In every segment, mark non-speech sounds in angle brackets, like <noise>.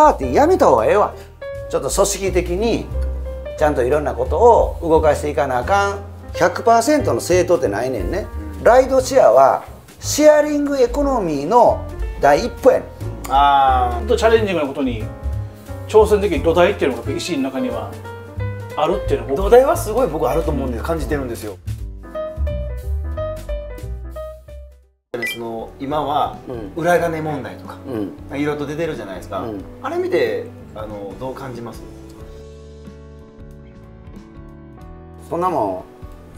パーティーやめた方がええわ。ちょっと組織的にちゃんといろんなことを動かしていかなあかん。100%の政党ってないねんね、ライドシェアはシェアリングエコノミーの第一歩やねん。あとチャレンジングなことに挑戦できる土台っていうのがやっぱ維新の中にはあるっていうのが土台はすごい僕あると思うんで感じてるんですよ、その今はうん。裏金問題とか、うん。いろいろと出てるじゃないですか、うん。あれ見てあのどう感じます？そんなも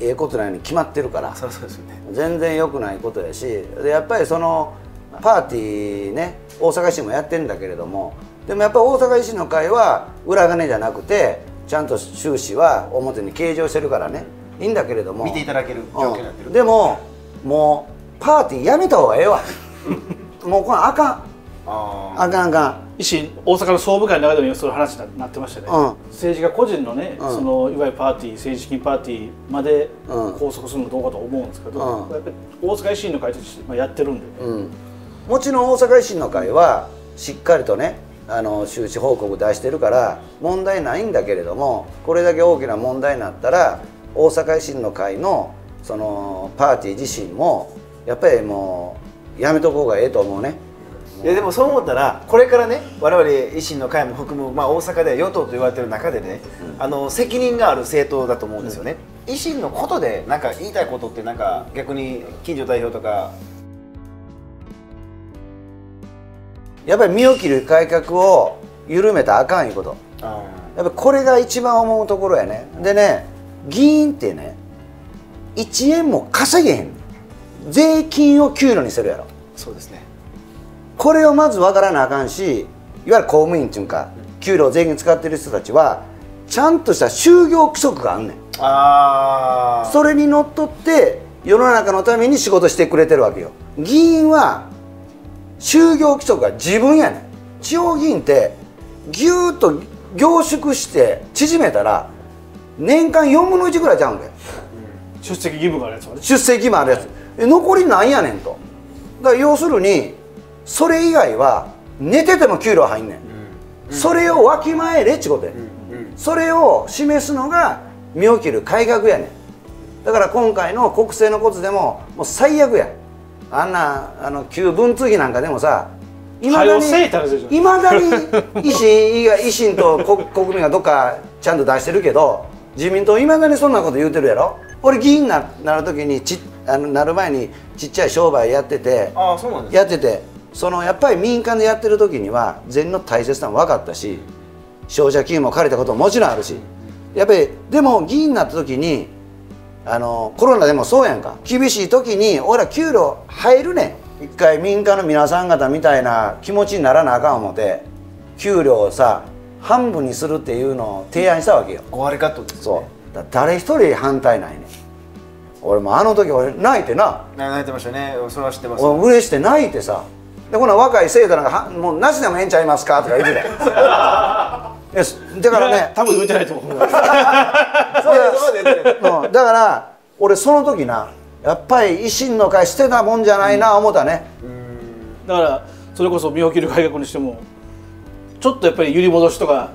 んええことないのに決まってるから。そうそうですよね。全然良くないことやし。でやっぱりそのパーティーね大阪維新もやってるんだけれどもでもやっぱり大阪維新の会は裏金じゃなくてちゃんと収支は表に計上してるからね。いいんだけれども。見ていただける状況になってる、うんでももうパーティーやめた方がええわ。もうこれあかん。ああかんあか維新大阪の総務会の中でもそういう話になってましたね、うん。政治家個人のね、うん。そのいわゆるパーティー政治資金パーティーまでうん。拘束するのどうかと思うんですけど、うん。やっぱり大阪維新の会としてまあやってるんで、うん、もちろん大阪維新の会はしっかりとねあの収支報告出してるから問題ないんだけれどもこれだけ大きな問題になったら大阪維新の会のそのパーティー自身もやっぱりもうやめとこうがええと思うね。いやでもそう思ったらこれからね我々維新の会も含む、まあ、大阪では与党と言われてる中でね、あの責任がある政党だと思うんですよね、維新のことでなんか言いたいことってなんか逆に近所代表とか。やっぱり身を切る改革を緩めたらあかんいうこと。あやっぱこれが一番思うところやね。でね議員ってね1円も稼げへん税金を給料にするやろ。そうですね。これをまず分からなあかんしいわゆる公務員っていうか給料税金使ってる人たちはちゃんとした就業規則があんねん。ああそれにのっとって世の中のために仕事してくれてるわけよ。議員は就業規則が自分やねん。地方議員ってぎゅーっと凝縮して縮めたら年間4分の1ぐらいちゃうんだよ。出席義務があるやつ出席もあるやつ。え残りなんやねんと。だから要するにそれ以外は寝てても給料入んねん、それをわきまえれっちことや、それを示すのが身を切る改革やねん。だから今回の国政のことでももう最悪や。あんなあの旧文通費なんかでもさいまだにいまだに <laughs> 維新維新と国 <laughs> 国民がどっかちゃんと出してるけど自民党いまだにそんなこと言うてるやろ。俺議員にななる時にちあのなる前にちっちゃい商売やっててああそうなんですやっててそのやっぱり民間でやってる時には銭の大切さも分かったし消費者金融も借りたことももちろんあるしやっぱりでも議員になった時にあのコロナでもそうやんか。厳しい時に俺ら給料入るねん。一回民間の皆さん方みたいな気持ちにならなあかん思って給料をさ半分にするっていうのを提案したわけよ。5割カットですねう。だ誰一人反対ないねん俺もあの時俺泣いてな。な泣いてましたね。それは知ってます。俺嬉して泣いてさ。でこの若い生徒なんかは「もうなしでもええんちゃいますか?」とか言ってた。<laughs> だからね。多分言ってないと思う。<laughs> そうそうだから俺その時なやっぱり維新の会捨てたもんじゃないな思ったね、だからそれこそ身を切る改革にしてもちょっとやっぱり揺り戻しとか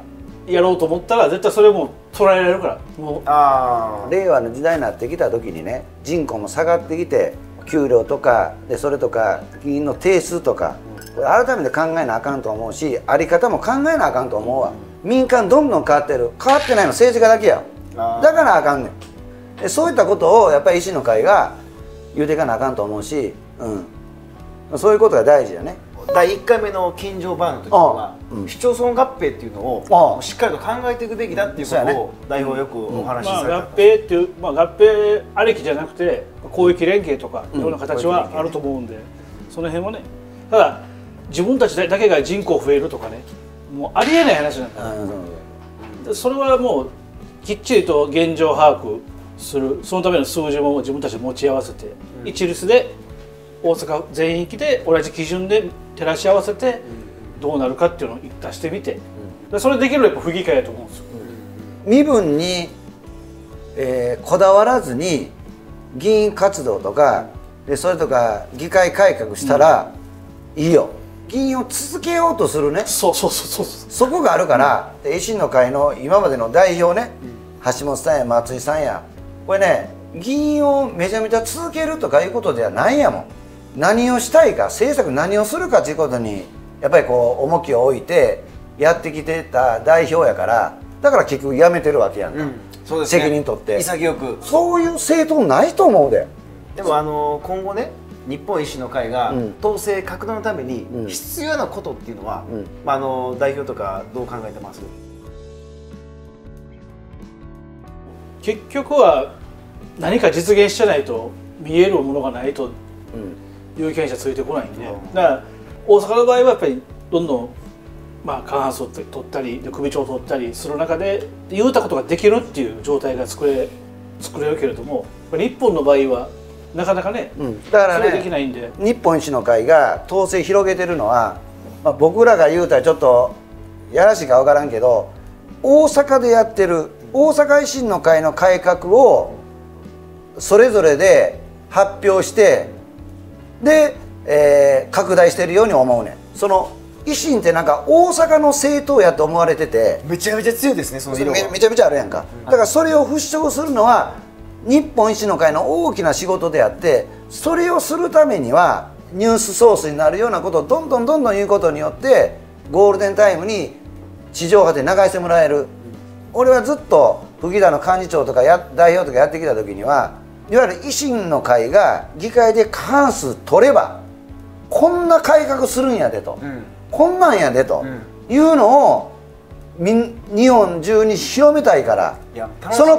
やろうと思ったら絶対それも捉えられるから。もうああ令和の時代になってきた時にね人口も下がってきて給料とかでそれとか議員の定数とかこれ改めて考えなあかんと思うしあり方も考えなあかんと思うわ。民間どんどん変わってる。変わってないの政治家だけや。だからあかんねん。でそういったことをやっぱり維新の会が言うていかなあかんと思うし、うん、そういうことが大事だね第1回目の近所バーの時はあうん。市町村合併っていうのをあ。もうしっかりと考えていくべきだっていうことを代表よくお話しまあ、された、合併っていう、まあ、合併ありきじゃなくて広域連携とかいろんな形はあると思うんで、その辺はね。ただ自分たちだけが人口増えるとかねもうありえない話なんだ。うんそう。でそれはもうきっちりと現状把握する。そのための数字も自分たちで持ち合わせて、一律で大阪全域で同じ基準で照らし合わせてどうなるかっていうのを出してみて、でそれできるのはやっぱ府議会だと思うんですよ。身分に、えーこだわらずに議員活動とかでそれとか議会改革したらいいよ、議員を続けようとするね。そうそうそうそう。そこがあるから、で維新の会の今までの代表ね、橋本さんや松井さんやこれね議員をめちゃめちゃ続けるとかいうことではないんやもん何をしたいか政策何をするかということにやっぱりこう重きを置いてやってきてた代表やからだから結局辞めてるわけやんか、うんそうですね。責任取って。潔く。そういう政党ないと思うで。でもあの今後ね日本維新の会がうん。統制拡大のためにうん。必要なことっていうのは、うん。まあ、あの代表とかどう考えてます？結局は何か実現してないと見えるものがないとうん有権者ついてこないんで、うん。だから大阪の場合はやっぱりどんどん、まあ、過半数を取ったりで首長を取ったりする中で言うたことができるっていう状態が作れ作れるけれども日本の場合はなかなかね、うん。だからそれできねないんで。日本維新の会が統制広げてるのは、まあ、僕らが言うたらちょっとやらしいか分からんけど大阪でやってる大阪維新の会の改革をそれぞれで発表してで、えー拡大してるように思うねん。その維新ってなんか大阪の政党やと思われててめちゃめちゃ強いですねその色が。めめちゃめちゃあるやんか。だからそれを払拭するのは日本維新の会の大きな仕事であってそれをするためにはニュースソースになるようなことをどんどんどんどん言うことによってゴールデンタイムに地上波で流してもらえる。俺はずっと吹田の幹事長とかや代表とかやってきた時にはいわゆる維新の会が議会で過半数取ればこんな改革するんやでと。うん。こんなんやでとうん。いうのを日本中に広めたいからその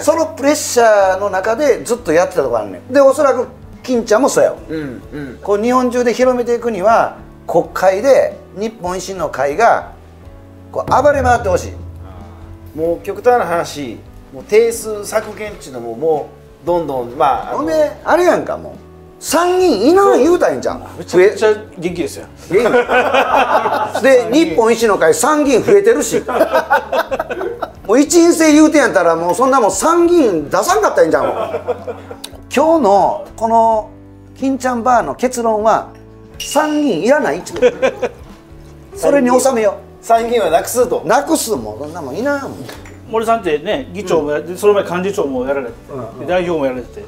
そのプレッシャーの中でずっとやってたところあるねん。でおそらく金ちゃんもそうやわ。うんうん。こう日本中で広めていくには国会で日本維新の会がこう暴れ回ってほしい。もう極端な話もう定数削減っていうのももうどんどんまあほんであれやんかもう。参議院いらん言うたらいいんじゃんめちゃくちゃ元気ですよ。増え <laughs> で日本維新の会参議院増えてるし。<laughs> もう一院制言うてんやったらもうそんなもん参議院出さんかったらいいんじゃん今日のこの金ちゃんバーの結論は参議院いらないそれに収めよ参議院はなくすと。うなくすもん。そんなもんいらんもん森さんってね議長もや、でその前幹事長もやられて、で代表もやられてて、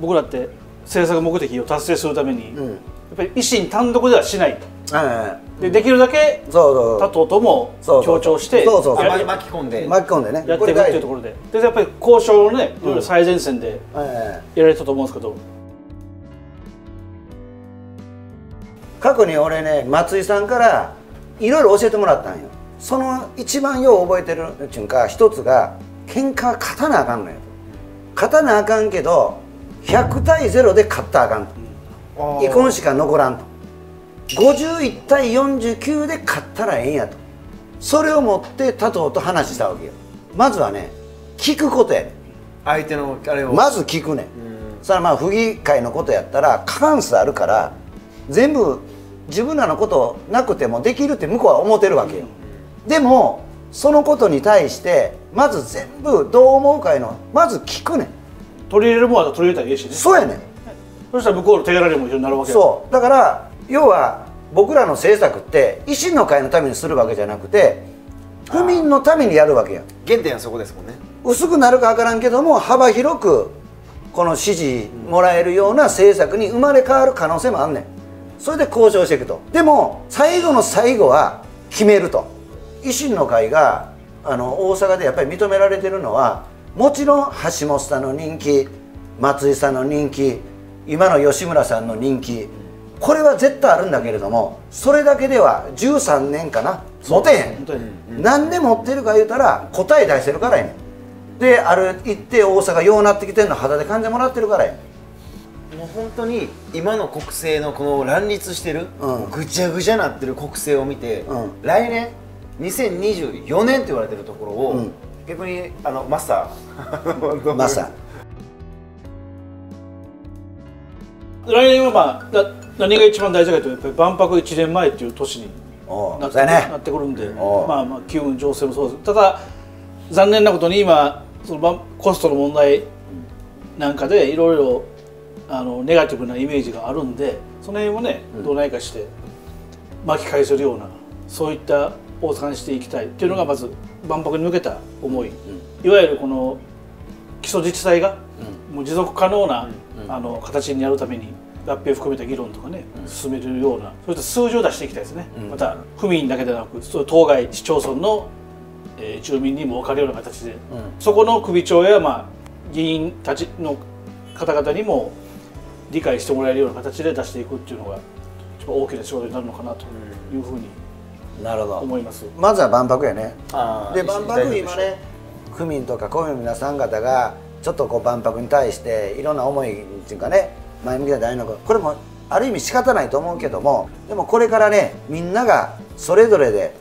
僕らって政策目的を達成するために、うんやっぱり維新単独ではしないはでできるだけ他党とも協調して巻き込んで。巻き込んでね。やっていくっていうところで。でやっぱり交渉をねいろいろ最前線でやられたと思うんですけど、過去に俺ね松井さんからいろいろ教えてもらったんよその一番よう覚えてるっていうか一つが喧嘩は勝たなあかんのよ。勝たなあかんけど100対0で勝ったらあかんと。遺恨しか残らんと。51対49で勝ったらええんやと。それを持って他党と話したわけよ。まずはね聞くことやね相手のあれを。まず聞くねん。それはまあ府議会のことやったら過半数あるから全部自分らのことなくてもできるって向こうは思ってるわけよでもそのことに対してまず全部どう思うかいうのまず聞くねん。取り入れるものは取り入れたらいいしね。そうやねん。そしたら向こうの手柄にも一緒になるわけや。そう。だから要は僕らの政策って維新の会のためにするわけじゃなくて府民のためにやるわけや原点はそこですもんね。薄くなるか分からんけども幅広くこの支持もらえるような政策に生まれ変わる可能性もあんねん。それで交渉していくと。でも最後の最後は決めると維新の会があの大阪でやっぱり認められてるのはもちろん橋本さんの人気松井さんの人気今の吉村さんの人気これは絶対あるんだけれどもそれだけでは13年かな持てへん。本当に。なん。で持ってるか言うたら答え出してるからやねん。である一定大阪ようなってきてるの肌で感じてもらってるからやねん。もう本当に今の国政のこの乱立してる、うん。ぐちゃぐちゃなってる国政を見て、うん。来年2024年と言われてるところを、うん。逆にあのマスター。<laughs> マスター。来年はまあな何が一番大事かというとやっぱり万博1年前っていう年におなってね。ってくるんで、まあまあ機運情勢もそうです。ただ残念なことに今その万コストの問題なんかでいろいろあのネガティブなイメージがあるんでその辺をねどうないかして巻き返せるようなそういった大阪にしていきたいっていうのがまず万博に向けた思い、いわゆるこの基礎自治体がもう持続可能な、あの形にやるために合併を含めた議論とかね、進めるようなそういった数字を出していきたいですね、また府民だけでなく当該市町村の、えー住民にも分かるような形で、そこの首長や、まあ、議員たちの方々にも理解してもらえるような形で出していくっていうのが大きな仕事になるのかなというふうになるほど。思います。まずは万博やね。で万博今ね区民とか公民の皆さん方がちょっとこう万博に対していろんな思いっていうかね前向きな大のこれもある意味仕方ないと思うけどもでもこれからねみんながそれぞれで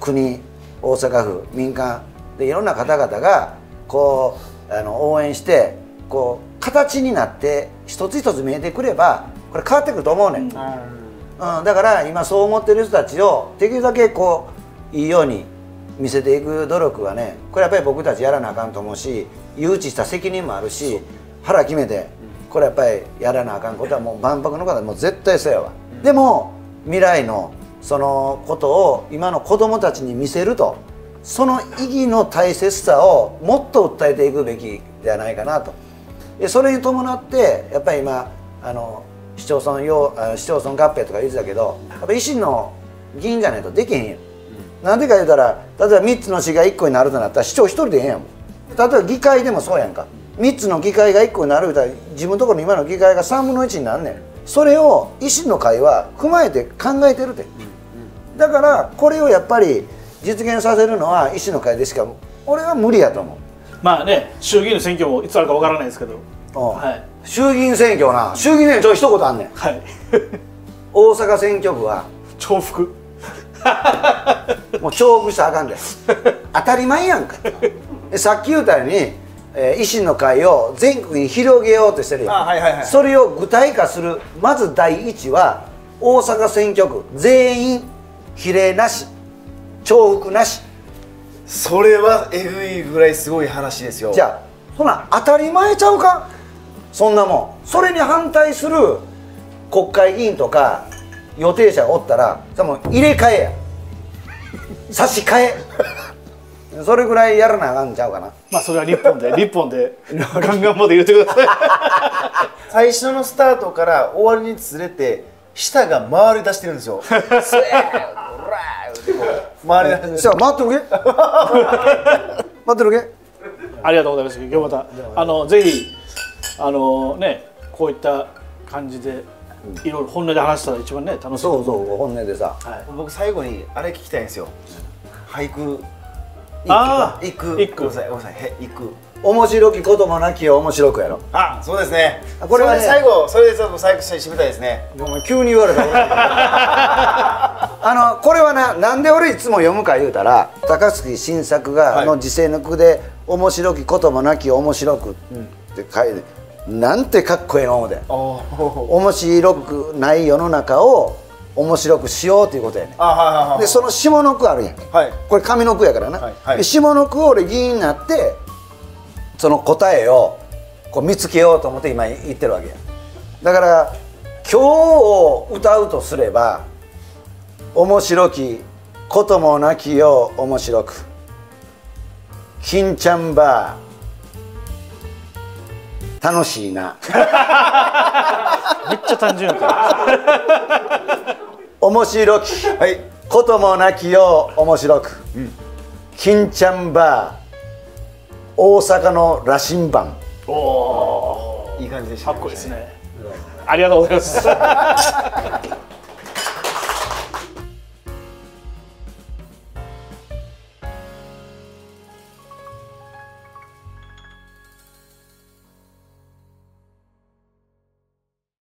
国大阪府民間でいろんな方々がこうあの応援してこう形になって一つ一つ見えてくればこれ変わってくると思うねん。うん、だから今そう思ってる人たちをできるだけこういいように見せていく努力はねこれやっぱり僕たちやらなあかんと思うし誘致した責任もあるし腹決めてこれやっぱりやらなあかんことはもう万博の方はもう絶対そうやわ、でも未来のそのことを今の子供たちに見せるとその意義の大切さをもっと訴えていくべきではないかなと。でそれに伴ってやっぱり今あの市町村用あ市町村合併とか言ってたけどやっぱ維新の議員じゃないとできへんよ、なんでか言うたら例えば3つの市が1個になるとなったら市長1人でええやん。例えば議会でもそうやんか。3つの議会が1個になる言うたら自分のところの今の議会が3分の1になんねん。それを維新の会は踏まえて考えてるって、だからこれをやっぱり実現させるのは維新の会でしか俺は無理やと思う。まあね衆議院の選挙もいつあるかわからないですけど、うん。はい衆議院選挙な衆議院選挙一言あんねん。はい、大阪選挙区は重複。<laughs> もう重複したらあかんで。す当たり前やんか。で <laughs> さっき言ったように、えー維新の会を全国に広げようとしてるやん、あはいはいはい。それを具体化するまず第一は大阪選挙区全員比例なし重複なし。それはえぐいぐらいすごい話ですよ。じゃあそんなん当たり前ちゃうか？そんなもん。それに反対する国会議員とか予定者がおったらそれもう入れ替えや。差し替え。それぐらいやらなあかんちゃうかな。まあそれは日本で <laughs> 日本でガンガンまで言ってください。最初のスタートから終わりにつれて舌が回り出してるんですよ。<laughs> 回り出してる。んですじゃあ回ってるけ？回ってるけ？<laughs> ありがとうございます。今日またあのぜひあのねこういった感じでいろいろ本音で話したら一番ね楽しい。そうそう本音でさ。はい。僕最後にあれ聞きたいんですよ。俳句。あー。一句一句ごめんなさいごめんなさい。へ一句面白きこともなきよ面白くやろ。あそうですね。これはね。最後それでちょっと最後締めたいですね。ごめん急に言われた <laughs> あのこれはななんで俺いつも読むか言うたら高槻新作が、はい。の時世の句で「面白きこともなき面白く」って書いて、なんてかっこええの思て。<laughs> 面白くない世の中を面白くしようということやねでその下の句あるやんはい。これ上の句やからな、はいはい。で下の句を俺議員になってその答えをこう見つけようと思って今言ってるわけやだから今日を歌うとすれば面白きこともなきよう面白く。金ちゃんバー楽しいな。<laughs> めっちゃ単純やから <laughs> 面白き。はい。こともなきよう面白く、金ちゃんバー。大阪の羅針盤。おおいい感じでしたかっこいいですね。ありがとうございます <laughs>